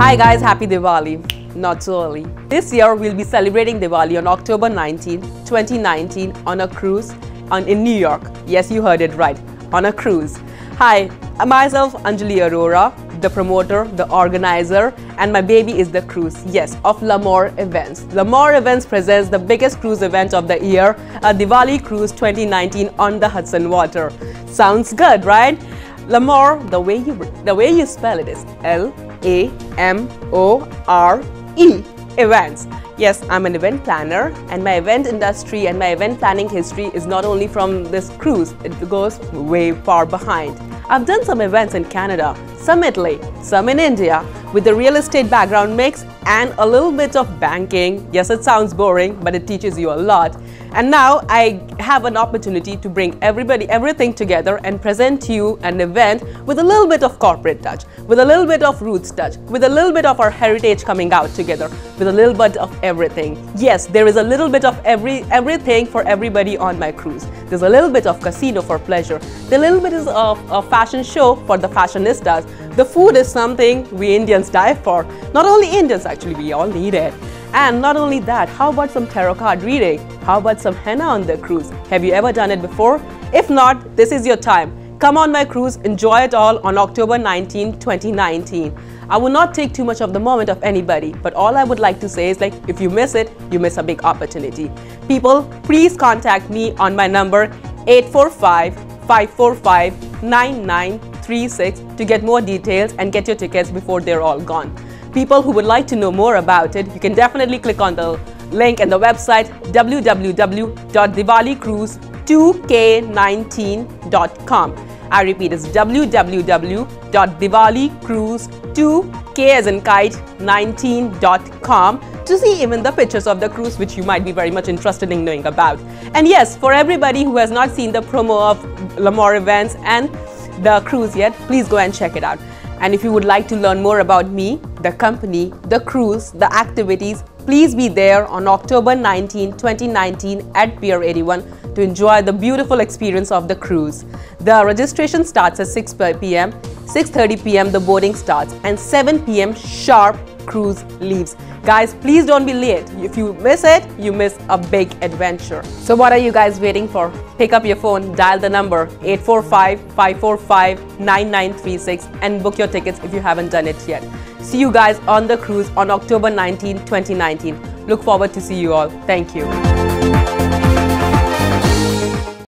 Hi guys, happy Diwali. Not so early. This year we'll be celebrating Diwali on October 19, 2019 on a cruise on, in New York. Yes, you heard it right, on a cruise. Hi, myself Anjali Arora, the promoter, the organizer, and my baby is the cruise, yes, of L'Amore Events. L'Amore Events presents the biggest cruise event of the year, a Diwali Cruise 2019 on the Hudson Water. Sounds good, right? L'Amore, the way you the way you spell it is L A M O R E events. Yes, I'm an event planner and my event industry and my event planning history is not only from this cruise, it goes way far behind. I've done some events in Canada, some Italy, some in India, with the real estate background mix and a little bit of banking. Yes, it sounds boring, but it teaches you a lot. And now I have an opportunity to bring everybody, everything together and present to you an event with a little bit of corporate touch, with a little bit of roots touch, with a little bit of our heritage coming out together, with a little bit of everything. Yes, there is a little bit of every everything for everybody on my cruise. There's a little bit of casino for pleasure. The little bit is of a fashion show for the fashionistas. The food is something we Indians die for. Not only Indians, actually, we all need it. And not only that, how about some tarot card reading? How about some henna on the cruise? Have you ever done it before? If not, this is your time. Come on my cruise, enjoy it all on October 19, 2019. I will not take too much of the moment of anybody, but all I would like to say is like, if you miss it, you miss a big opportunity. People, please contact me on my number 845-545-9936 to get more details and get your tickets before they're all gone. People who would like to know more about it, you can definitely click on the link in the website www.diwalicruise2k19.com. I repeat, it's www.diwalicruise2k as in kite 19.com to see even the pictures of the cruise which you might be very much interested in knowing about. And yes, for everybody who has not seen the promo of L'Amore events and the cruise yet, please go and check it out. And if you would like to learn more about me, the company, the cruise, the activities, please be there on October 19, 2019 at Pier 81 to enjoy the beautiful experience of the cruise. The registration starts at 6 p.m., 6.30 p.m. the boarding starts and 7 p.m. sharp cruise leaves. Guys, please don't be late. If you miss it, you miss a big adventure. So what are you guys waiting for? Pick up your phone, dial the number 845-545-9936 and book your tickets if you haven't done it yet. See you guys on the cruise on October 19, 2019. Look forward to see you all. Thank you.